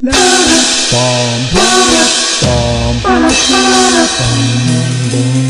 Bom, bom, bom, bom, bom.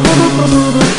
todo.